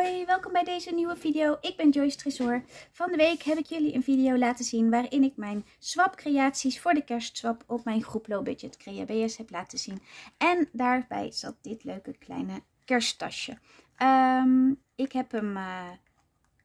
Hoi, welkom bij deze nieuwe video. Ik ben Joyce Tresor. Van de week heb ik jullie een video laten zien waarin ik mijn swap creaties voor de kerstswap op mijn groep Low Budget heb laten zien. En daarbij zat dit leuke kleine kersttasje. Um, ik heb hem uh,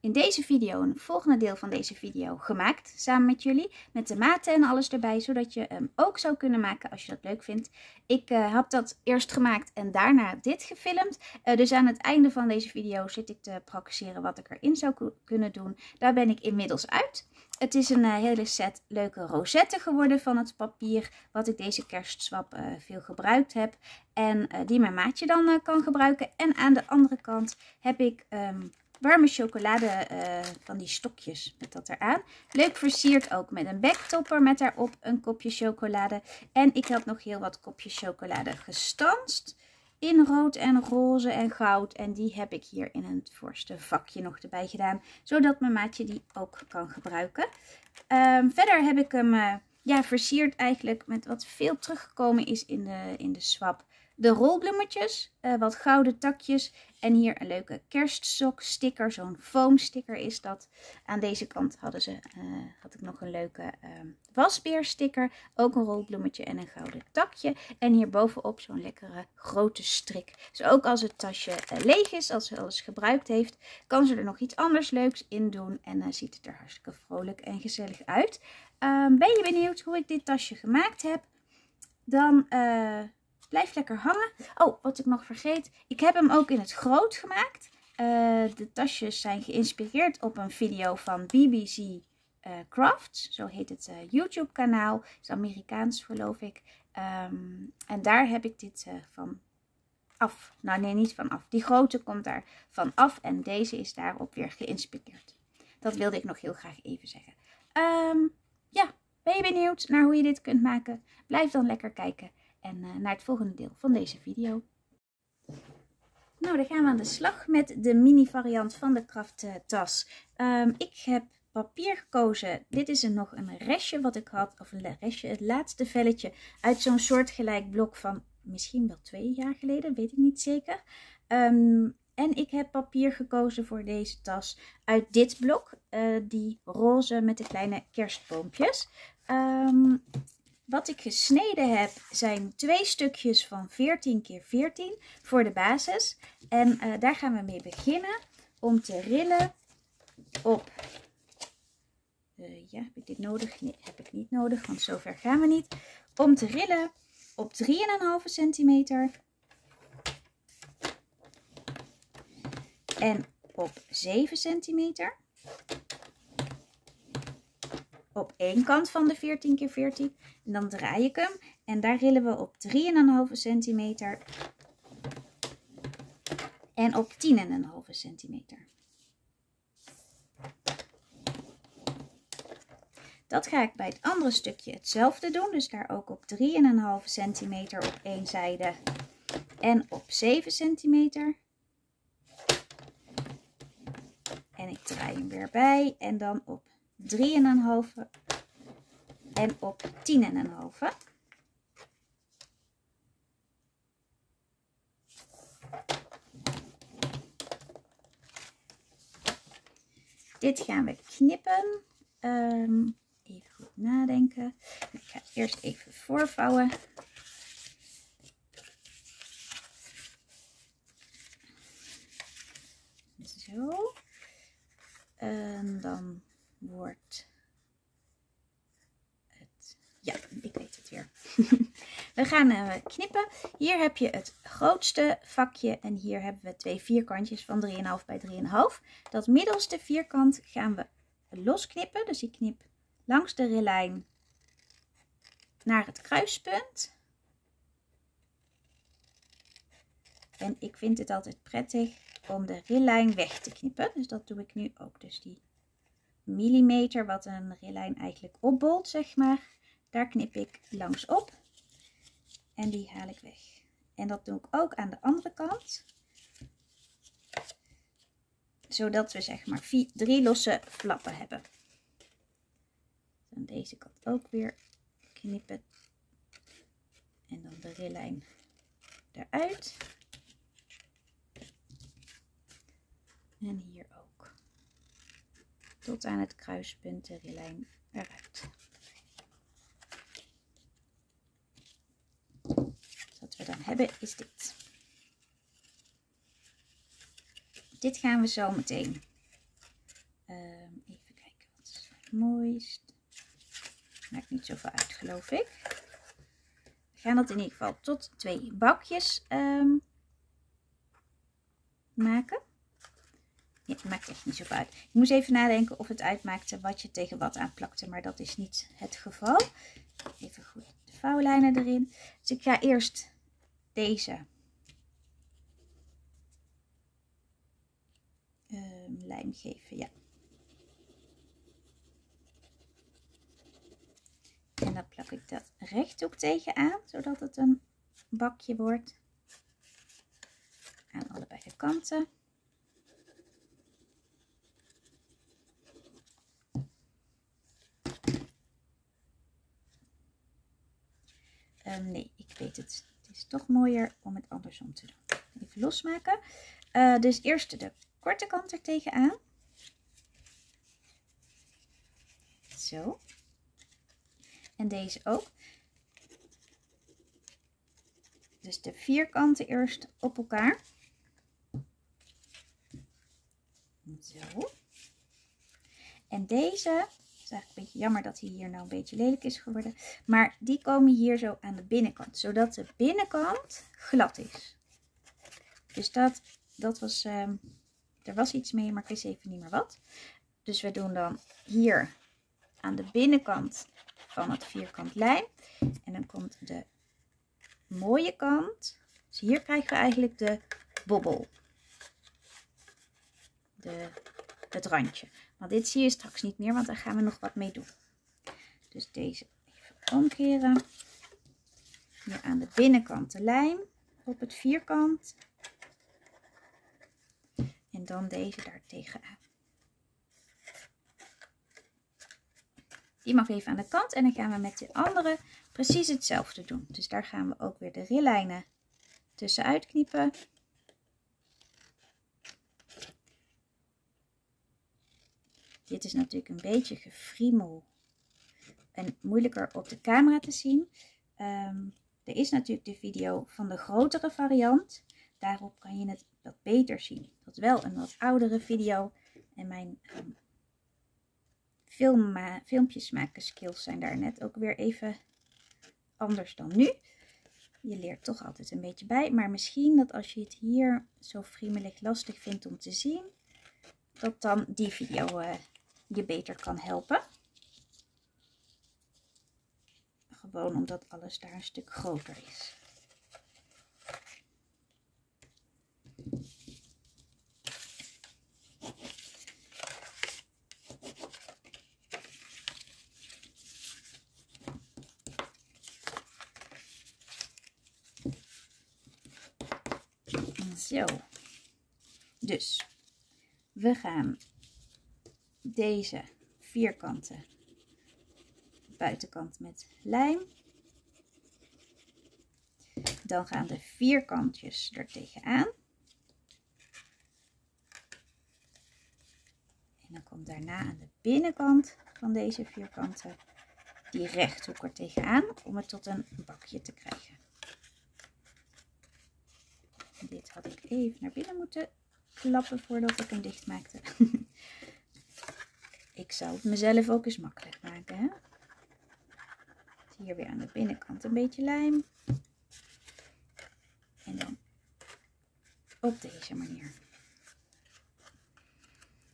in deze video, een volgende deel van deze video, gemaakt. Samen met jullie. Met de maten en alles erbij. Zodat je hem ook zou kunnen maken als je dat leuk vindt. Ik uh, heb dat eerst gemaakt en daarna dit gefilmd. Uh, dus aan het einde van deze video zit ik te praktiseren wat ik erin zou kunnen doen. Daar ben ik inmiddels uit. Het is een uh, hele set leuke rozetten geworden van het papier. Wat ik deze kerstswap veel gebruikt heb. En die mijn maatje dan kan gebruiken. En aan de andere kant heb ik... Um, warme chocolade uh, van die stokjes met dat eraan. Leuk versierd ook met een backtopper met daarop een kopje chocolade. En ik had nog heel wat kopjes chocolade gestanst in rood en roze en goud. En die heb ik hier in het voorste vakje nog erbij gedaan. Zodat mijn maatje die ook kan gebruiken. Um, verder heb ik hem uh, ja, versierd eigenlijk met wat veel teruggekomen is in de, in de swap de rolbloemetjes, uh, wat gouden takjes en hier een leuke kerstsok sticker, zo'n foam sticker is dat. Aan deze kant hadden ze, uh, had ik nog een leuke uh, wasbeer sticker, ook een rolbloemetje en een gouden takje. En hier bovenop zo'n lekkere grote strik. Dus ook als het tasje eh, leeg is, als ze alles gebruikt heeft, kan ze er nog iets anders leuks in doen en ziet het er hartstikke vrolijk en gezellig uit. Ehm, ben je benieuwd hoe ik dit tasje gemaakt heb? Dan Blijf lekker hangen. Oh, wat ik nog vergeet. Ik heb hem ook in het groot gemaakt. Uh, de tasjes zijn geïnspireerd op een video van BBC uh, Crafts. Zo heet het uh, YouTube kanaal. is Amerikaans geloof ik. Um, en daar heb ik dit van af. Nou nee, niet van af. Die grote komt daar van af. En deze is daarop weer geïnspireerd. Dat wilde ik nog heel graag even zeggen. Um, ja, ben je benieuwd naar hoe je dit kunt maken? Blijf dan lekker kijken en uh, naar het volgende deel van deze video. Nou, dan gaan we aan de slag met de mini variant van de Kraft tas. Um, ik heb papier gekozen. Dit is er nog een restje wat ik had, of een restje, het laatste velletje uit zo'n soortgelijk blok van misschien wel twee jaar geleden, weet ik niet zeker. Um, en ik heb papier gekozen voor deze tas uit dit blok, uh, die roze met de kleine kerstboompjes. Um, wat ik gesneden heb zijn twee stukjes van 14 keer 14 voor de basis. En uh, daar gaan we mee beginnen om te rillen op... Uh, ja, heb ik dit nodig? Nee, heb ik niet nodig, want zover gaan we niet. Om te rillen op 3,5 centimeter. En op 7 centimeter op één kant van de 14 keer 14 en dan draai ik hem en daar rillen we op 3,5 centimeter en op 10,5 centimeter. Dat ga ik bij het andere stukje hetzelfde doen. Dus daar ook op 3,5 centimeter op één zijde en op 7 centimeter. En ik draai hem weer bij en dan op 3,5 en op 10,5. Dit gaan we knippen. Um, even goed nadenken. Ik ga eerst even voorvouwen. Zo. En dan wordt het... Ja, ik weet het weer. we gaan uh, knippen. Hier heb je het grootste vakje en hier hebben we twee vierkantjes van 3,5 bij 3,5. Dat middelste vierkant gaan we losknippen. Dus ik knip langs de rillijn naar het kruispunt. En ik vind het altijd prettig om de rillijn weg te knippen. Dus dat doe ik nu ook. Dus die millimeter wat een rillijn eigenlijk opbolt, zeg maar. Daar knip ik langs op en die haal ik weg. En dat doe ik ook aan de andere kant. Zodat we zeg maar vier, drie losse flappen hebben. Aan deze kant ook weer knippen. En dan de rillijn eruit. En hier ook. Tot aan het kruispunt de rillijn eruit. Wat we dan hebben is dit. Dit gaan we zo meteen. Ehm, even kijken wat is het mooist. Maakt niet zoveel uit geloof ik. We gaan dat in ieder geval tot twee bakjes um, maken. Maakt echt niet zoveel uit. Ik moest even nadenken of het uitmaakte wat je tegen wat aanplakte. Maar dat is niet het geval. Even goed de vouwlijnen erin. Dus ik ga eerst deze um, lijm geven. Ja. En dan plak ik dat rechthoek tegenaan, zodat het een bakje wordt. Aan allebei de kanten. Um, nee, ik het. Is toch mooier om het andersom te doen. Even losmaken. Uh, dus eerst de korte kant er tegenaan. Zo. En deze ook. Dus de vierkanten eerst op elkaar. Zo. En deze, eigenlijk een beetje jammer dat hij hier nou een beetje lelijk is geworden. Maar die komen hier zo aan de binnenkant. Zodat de binnenkant glad is. Dus dat, dat was, um, er was iets mee, maar ik wist even niet meer wat. Dus we doen dan hier aan de binnenkant van het vierkant lijm. En dan komt de mooie kant. Dus hier krijgen we eigenlijk de bobbel. De, het randje. Maar dit zie je straks niet meer, want daar gaan we nog wat mee doen. Dus deze even omkeren. Hier aan de binnenkant de lijm op het vierkant. En dan deze daar tegenaan. Die mag even aan de kant en dan gaan we met de andere precies hetzelfde doen. Dus daar gaan we ook weer de rillijnen tussenuit kniepen. Dit is natuurlijk een beetje gefriemel en moeilijker op de camera te zien. Um, er is natuurlijk de video van de grotere variant. Daarop kan je het wat beter zien. Dat is wel een wat oudere video. En mijn um, film, filmpjes maken skills zijn daar net ook weer even anders dan nu. Je leert toch altijd een beetje bij. Maar misschien dat als je het hier zo friemelig lastig vindt om te zien. Dat dan die video uh, je beter kan helpen. Gewoon omdat alles daar een stuk groter is. Zo. Dus we gaan deze vierkante buitenkant met lijm. Dan gaan de vierkantjes er tegenaan. En dan komt daarna aan de binnenkant van deze vierkanten die rechthoek er tegenaan om het tot een bakje te krijgen. Dit had ik even naar binnen moeten klappen voordat ik hem dicht maakte. ik zou het mezelf ook eens makkelijk maken. Hè? Hier weer aan de binnenkant een beetje lijm. En dan op deze manier.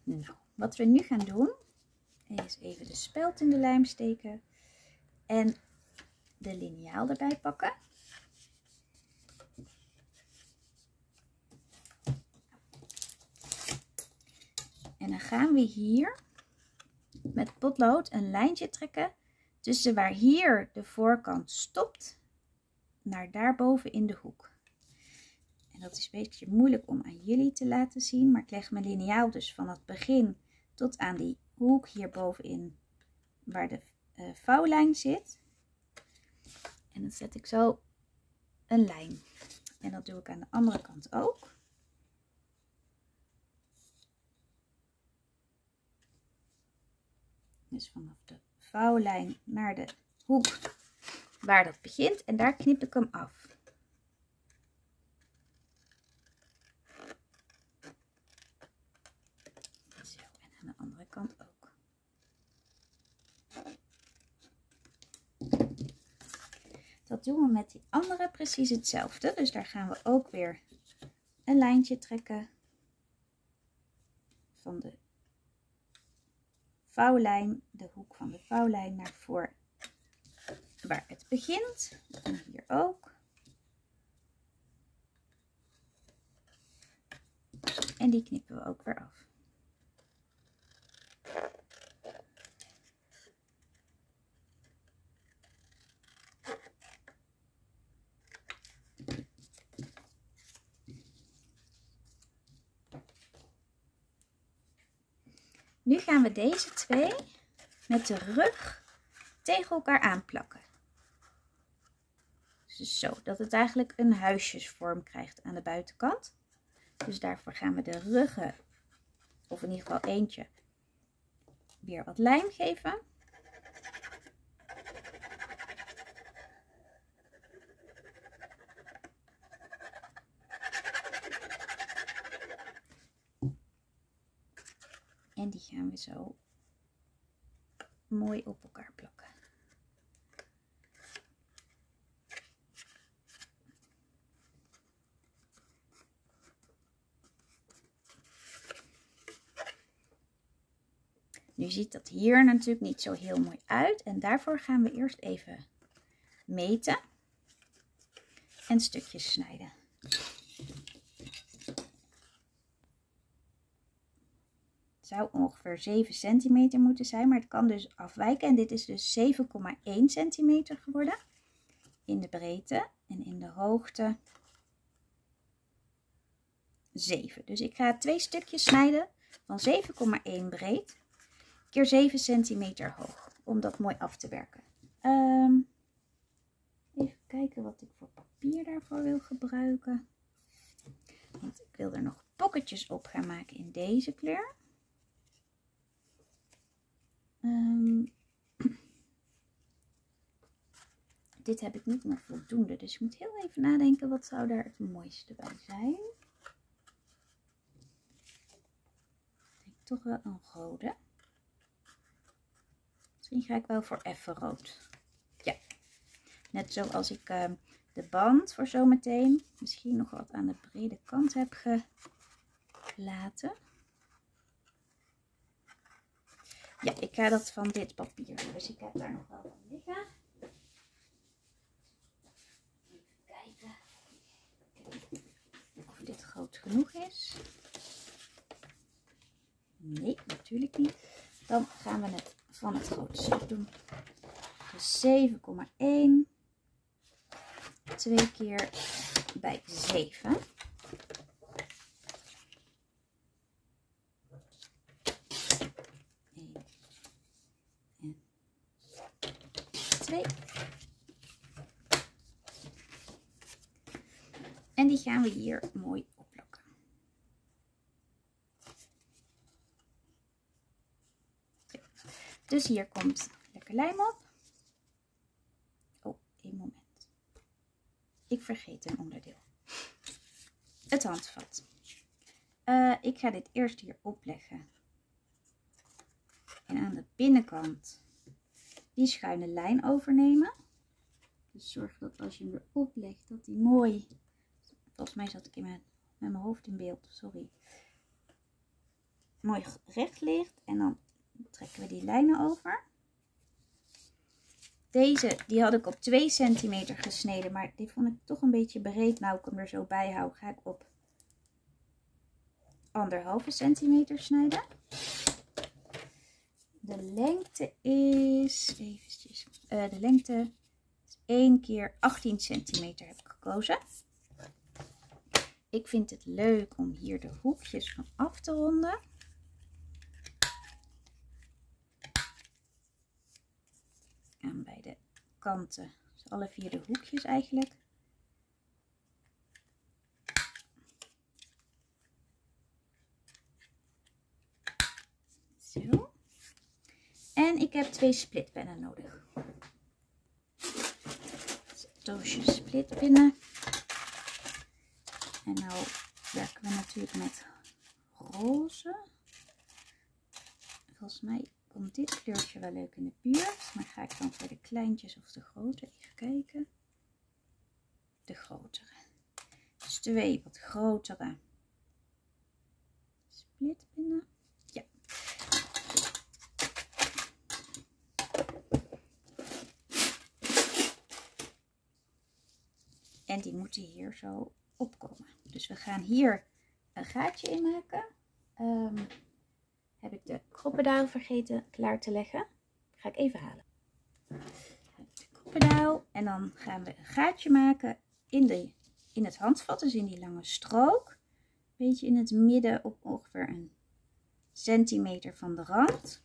Nou, wat we nu gaan doen is even de speld in de lijm steken en de liniaal erbij pakken. En dan gaan we hier met potlood een lijntje trekken tussen waar hier de voorkant stopt naar daarboven in de hoek. En dat is een beetje moeilijk om aan jullie te laten zien, maar ik leg mijn liniaal dus van het begin tot aan die hoek hier bovenin waar de uh, vouwlijn zit. En dan zet ik zo een lijn. En dat doe ik aan de andere kant ook. Dus vanaf de vouwlijn naar de hoek waar dat begint. En daar knip ik hem af. Zo, en aan de andere kant ook. Dat doen we met die andere precies hetzelfde. Dus daar gaan we ook weer een lijntje trekken van de vouwlijn, de hoek van de vouwlijn naar voor waar het begint. En hier ook. En die knippen we ook weer af. Nu gaan we deze twee met de rug tegen elkaar aanplakken. Zo, dat het eigenlijk een huisjesvorm krijgt aan de buitenkant. Dus daarvoor gaan we de ruggen, of in ieder geval eentje, weer wat lijm geven. En die gaan we zo mooi op elkaar plakken. Nu ziet dat hier natuurlijk niet zo heel mooi uit. En daarvoor gaan we eerst even meten. En stukjes snijden. Zou ongeveer 7 centimeter moeten zijn. Maar het kan dus afwijken. En dit is dus 7,1 centimeter geworden. In de breedte. En in de hoogte 7. Dus ik ga twee stukjes snijden van 7,1 breed keer 7 centimeter hoog. Om dat mooi af te werken. Um, even kijken wat ik voor papier daarvoor wil gebruiken. Want ik wil er nog pocketjes op gaan maken in deze kleur. Dit heb ik niet meer voldoende. Dus ik moet heel even nadenken wat zou daar het mooiste bij zijn. Ik denk toch wel een rode. Misschien ga ik wel voor even rood. Ja, net zoals ik uh, de band voor zometeen misschien nog wat aan de brede kant heb gelaten. Ja, ik ga dat van dit papier. Dus ik heb daar nog wel van liggen. Even kijken of dit groot genoeg is. Nee, natuurlijk niet. Dan gaan we het van het grote stuk doen. Dus 7,1 twee keer bij 7. en 2. En die gaan we hier mooi Dus hier komt lekker lijm op. Oh, één moment. Ik vergeet een onderdeel. Het handvat. Uh, ik ga dit eerst hier opleggen. En aan de binnenkant die schuine lijn overnemen. Dus zorg dat als je hem erop legt, dat die mooi... Volgens mij zat ik in met mijn hoofd in beeld, sorry. Mooi recht ligt. En dan trekken we die lijnen over. Deze, die had ik op 2 centimeter gesneden, maar die vond ik toch een beetje breed. Nou, ik hem er zo bij hou, ga ik op anderhalve centimeter snijden. De lengte is, eventjes, uh, de lengte is 1 keer 18 centimeter heb ik gekozen. Ik vind het leuk om hier de hoekjes van af te ronden. aan bij de kanten. Dus alle vier de hoekjes eigenlijk. Zo. En ik heb twee splitpennen nodig. Doosje splitpinnen. En nou werken we natuurlijk met roze. Volgens mij komt dit kleurtje wel leuk in de buurt. Maar ga ik dan voor de kleintjes of de grote even kijken. De grotere. Dus twee wat grotere splitpinnen. Ja. En die moeten hier zo opkomen. Dus we gaan hier een gaatje in maken. Um, heb ik de kroppendaal vergeten klaar te leggen. ga ik even halen. De kroppendaal. En dan gaan we een gaatje maken in, de, in het handvat. Dus in die lange strook. Een beetje in het midden op ongeveer een centimeter van de rand.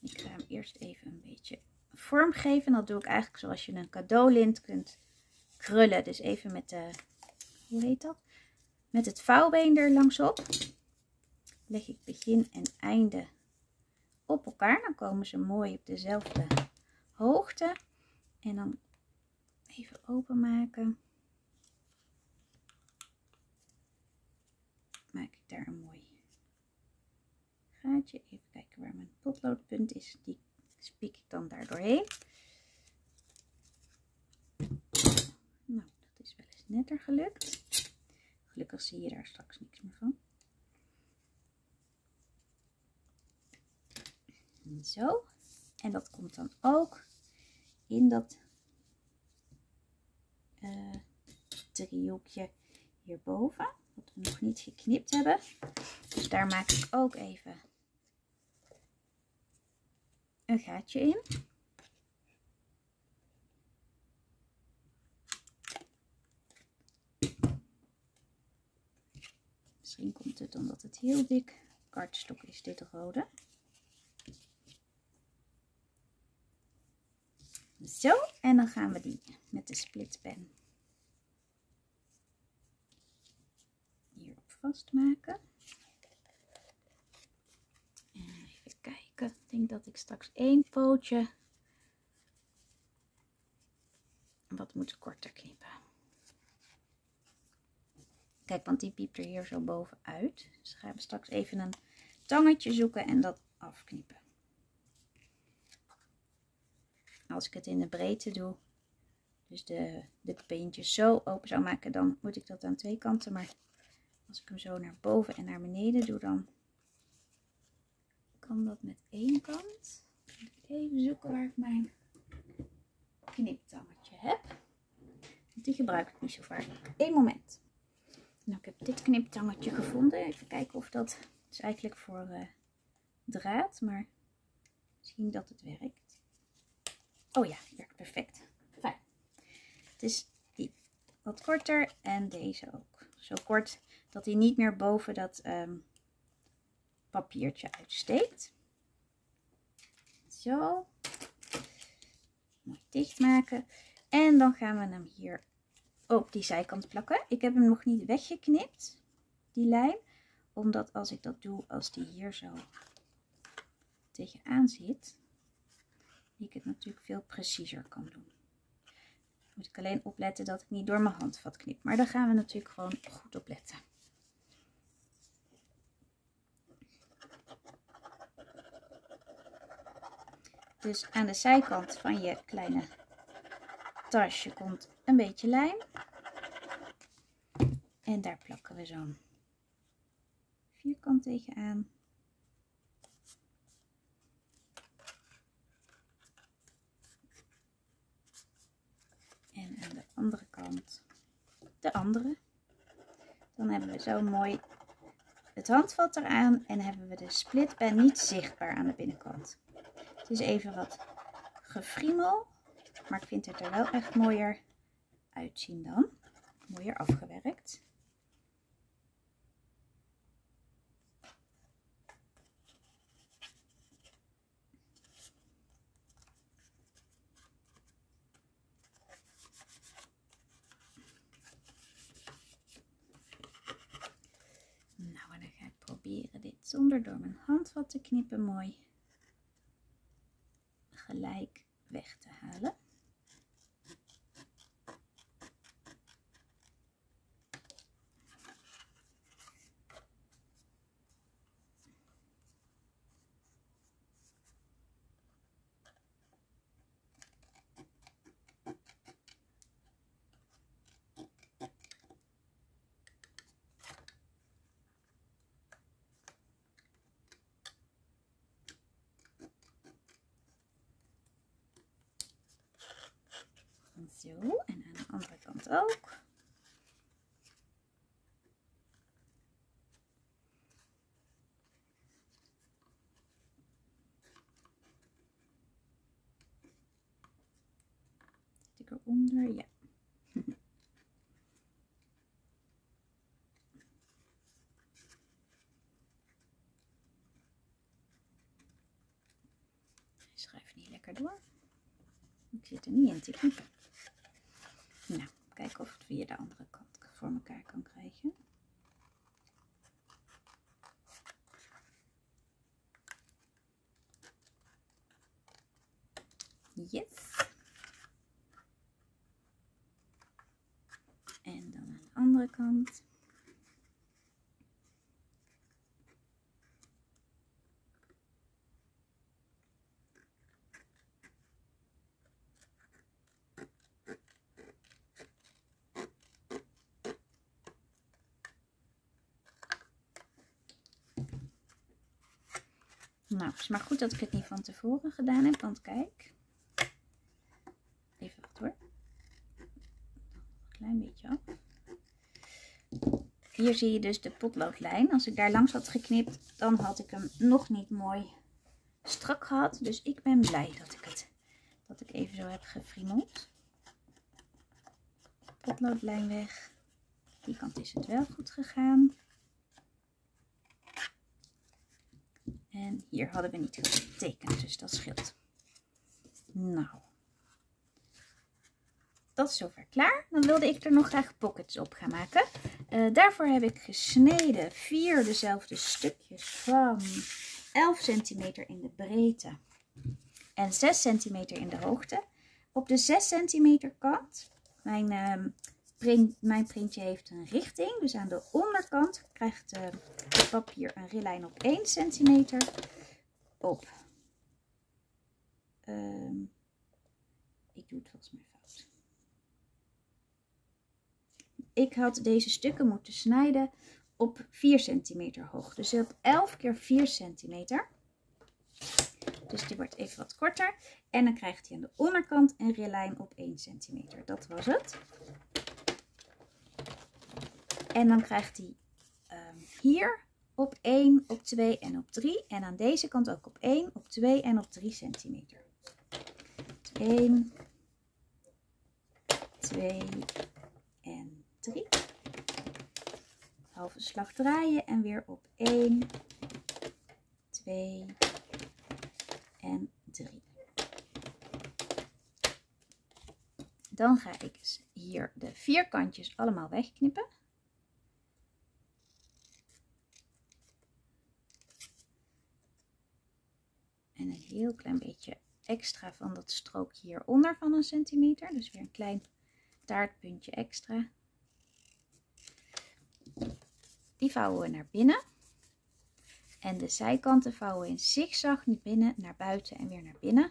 Ik ga hem eerst even een beetje vorm geven. En dat doe ik eigenlijk zoals je een cadeaulint kunt krullen. Dus even met de, hoe heet dat? Met het vouwbeen er langsop leg ik begin en einde op elkaar. Dan komen ze mooi op dezelfde hoogte. En dan even openmaken. Maak ik daar een mooi gaatje. Even kijken waar mijn potloodpunt is. Die spiek ik dan daar doorheen. Nou, dat is wel eens netter gelukt. Gelukkig zie je daar straks niks meer van. Zo. En dat komt dan ook in dat uh, driehoekje hierboven. Wat we nog niet geknipt hebben. Dus daar maak ik ook even een gaatje in. Misschien komt het omdat het heel dik kartstok is, dit rode. Zo, en dan gaan we die met de splitpen hierop vastmaken. Even kijken, ik denk dat ik straks één pootje wat moet korter knippen. Kijk, want die piept er hier zo bovenuit. Dus gaan we straks even een tangetje zoeken en dat afknippen als ik het in de breedte doe, dus de, de zo open zou maken, dan moet ik dat aan twee kanten. Maar als ik hem zo naar boven en naar beneden doe, dan kan dat met één kant. Even zoeken waar ik mijn kniptangetje heb. Die gebruik ik niet zo vaak. Eén moment. Nou, ik heb dit kniptangetje gevonden. Even kijken of dat is eigenlijk voor uh, draad, maar zien dat het werkt. Oh ja, werkt perfect. Fijn. Het is die wat korter en deze ook. Zo kort dat hij niet meer boven dat um, papiertje uitsteekt. Zo. Mooi dichtmaken. En dan gaan we hem hier op die zijkant plakken. Ik heb hem nog niet weggeknipt, die lijm. Omdat als ik dat doe, als die hier zo tegenaan zit, ik het natuurlijk veel preciezer kan doen. Moet ik alleen opletten dat ik niet door mijn handvat knip. Maar daar gaan we natuurlijk gewoon goed op letten. Dus aan de zijkant van je kleine tasje komt een beetje lijm. En daar plakken we zo'n vierkant tegenaan. En aan de andere kant de andere. Dan hebben we zo mooi het handvat eraan en hebben we de splitpen niet zichtbaar aan de binnenkant. Het is even wat gefriemel, maar ik vind het er wel echt mooier uitzien dan. Mooier afgewerkt. zonder door mijn hand wat te knippen mooi gelijk weg te halen. Kant ook. Zit ik eronder? Ja. Schuif niet lekker door. Ik zit er niet in te knippen. Kijken of het via de andere kant voor elkaar kan krijgen. Yes. En dan aan de andere kant. Nou, het maar goed dat ik het niet van tevoren gedaan heb, want kijk. Even wat hoor. Een klein beetje. Hier zie je dus de potloodlijn. Als ik daar langs had geknipt, dan had ik hem nog niet mooi strak gehad. Dus ik ben blij dat ik het dat ik even zo heb gefriemeld. Potloodlijn weg. Die kant is het wel goed gegaan. En hier hadden we niet getekend, dus dat scheelt. Nou, dat is zover klaar. Dan wilde ik er nog graag pockets op gaan maken. Uh, daarvoor heb ik gesneden vier dezelfde stukjes van 11 centimeter in de breedte en 6 centimeter in de hoogte. Op de 6 centimeter kant, mijn, uh, print, mijn printje heeft een richting. Dus aan de onderkant krijgt uh, het papier een rillijn op 1 centimeter. Op, uh, ik doe het volgens mij fout. Ik had deze stukken moeten snijden op 4 centimeter hoog. Dus op 11 keer 4 centimeter. Dus die wordt even wat korter. En dan krijgt hij aan de onderkant een rillijn op 1 centimeter. Dat was het. En dan krijgt hij um, hier op 1, op 2 en op 3. En aan deze kant ook op 1, op 2 en op 3 centimeter. 1, 2 en 3. Halve slag draaien en weer op 1, 2 en 3. Dan ga ik hier de vierkantjes allemaal wegknippen. Heel klein beetje extra van dat strookje hieronder van een centimeter. Dus weer een klein taartpuntje extra. Die vouwen we naar binnen. En de zijkanten vouwen in zigzag naar binnen, naar buiten en weer naar binnen.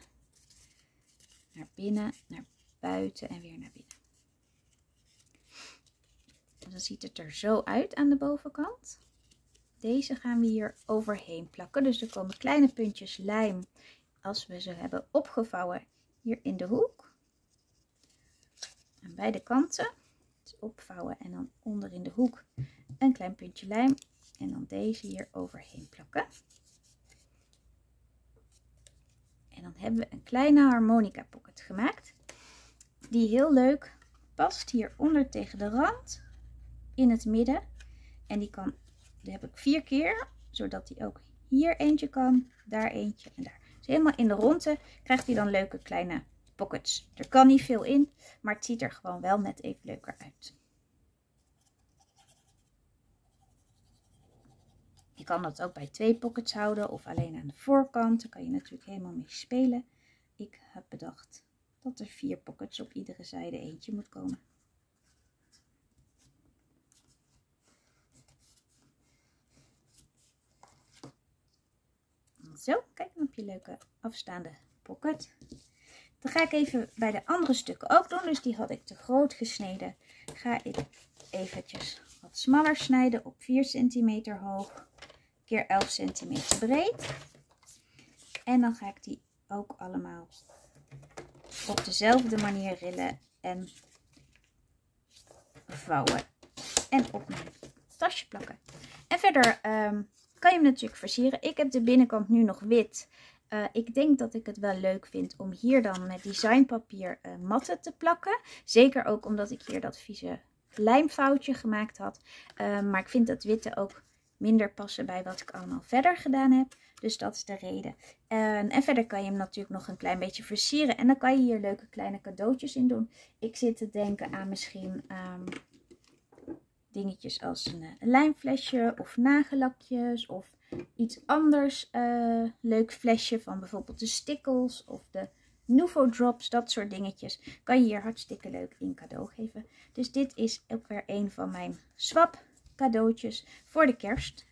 Naar binnen, naar buiten en weer naar binnen. En dan ziet het er zo uit aan de bovenkant. Deze gaan we hier overheen plakken. Dus er komen kleine puntjes lijm als we ze hebben opgevouwen hier in de hoek. Aan beide kanten. Dus opvouwen en dan onder in de hoek een klein puntje lijm en dan deze hier overheen plakken. En dan hebben we een kleine harmonica pocket gemaakt. Die heel leuk past hieronder tegen de rand in het midden. En die kan, die heb ik vier keer, zodat die ook hier eentje kan, daar eentje en daar. Helemaal in de ronde krijgt hij dan leuke kleine pockets. Er kan niet veel in, maar het ziet er gewoon wel net even leuker uit. Je kan dat ook bij twee pockets houden of alleen aan de voorkant. Daar kan je natuurlijk helemaal mee spelen. Ik heb bedacht dat er vier pockets op iedere zijde eentje moet komen. Zo, kijk dan op je leuke afstaande pocket. Dan ga ik even bij de andere stukken ook doen. Dus die had ik te groot gesneden. Ga ik eventjes wat smaller snijden op 4 centimeter hoog keer 11 centimeter breed. En dan ga ik die ook allemaal op dezelfde manier rillen en vouwen en op mijn tasje plakken. En verder ehm, kan je hem natuurlijk versieren. Ik heb de binnenkant nu nog wit. Uh, ik denk dat ik het wel leuk vind om hier dan met designpapier uh, matten te plakken. Zeker ook omdat ik hier dat vieze lijmfoutje gemaakt had. Uh, maar ik vind dat witte ook minder passen bij wat ik allemaal verder gedaan heb. Dus dat is de reden. En, en, verder kan je hem natuurlijk nog een klein beetje versieren. En dan kan je hier leuke kleine cadeautjes in doen. Ik zit te denken aan misschien um, dingetjes als een, een, lijmflesje of nagellakjes of iets anders. Uh, leuk flesje van bijvoorbeeld de stickles of de Nuvo Drops, dat soort dingetjes. Kan je hier hartstikke leuk in cadeau geven. Dus dit is ook weer een van mijn swap cadeautjes voor de kerst.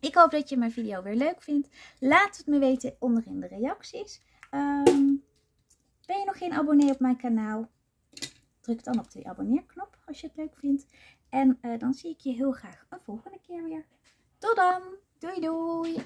Ik hoop dat je mijn video weer leuk vindt. Laat het me weten onder in de reacties. Um, ben je nog geen abonnee op mijn kanaal? Druk dan op de abonneerknop als je het leuk vindt. En uh, dan zie ik je heel graag een volgende keer weer. Tot dan! Doei doei!